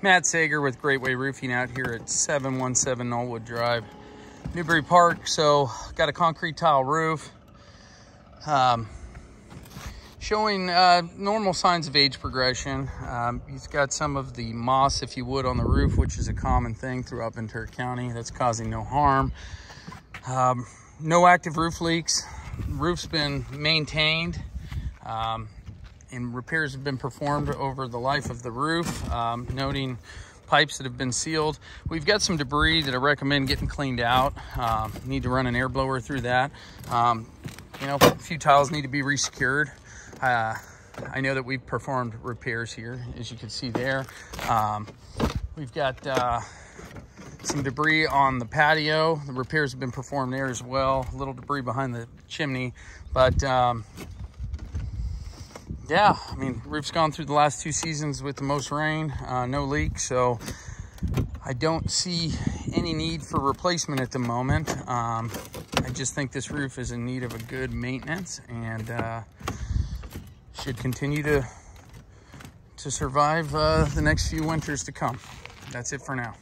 Matt Saeger with Great Way Roofing out here at 717 Knollwood Drive, Newbury Park. So got a concrete tile roof. Um, showing uh, normal signs of age progression. Um, he's got some of the moss, if you would, on the roof, which is a common thing throughout Ventura County. That's causing no harm. Um, no active roof leaks. Roof's been maintained. Um, and repairs have been performed over the life of the roof, um, noting pipes that have been sealed. We've got some debris that I recommend getting cleaned out. Um, need to run an air blower through that. Um, you know, a few tiles need to be resecured. Uh, I know that we've performed repairs here, as you can see there. Um, we've got uh, some debris on the patio. The repairs have been performed there as well. A little debris behind the chimney, but um, yeah, I mean, roof's gone through the last two seasons with the most rain, uh, no leak, so I don't see any need for replacement at the moment. Um, I just think this roof is in need of a good maintenance and uh, should continue to to survive uh, the next few winters to come. That's it for now.